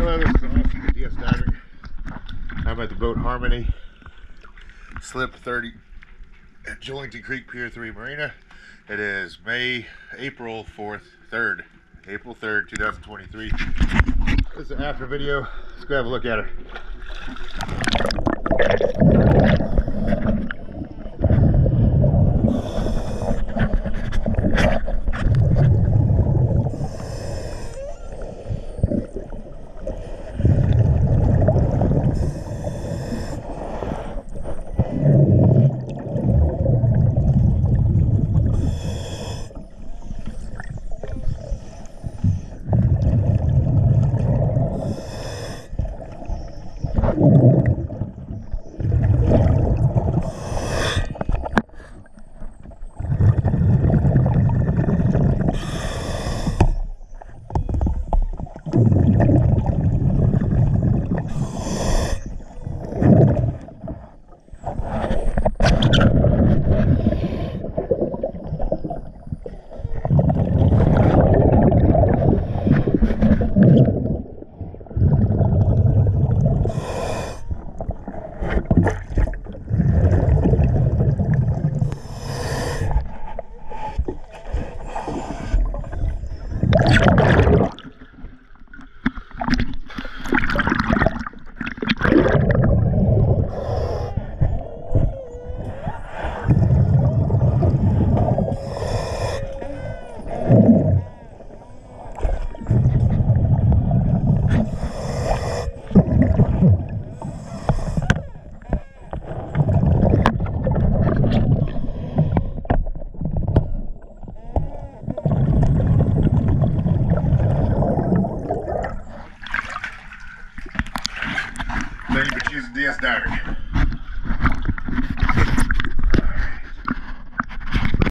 Hello, this is Austin DS Diving. I'm at the boat Harmony Slip 30 at Julington Creek Pier 3 Marina. It is May, April 4th, 3rd, April 3rd, 2023. This is an after video. Let's go have a look at her. Choosing DS Diving.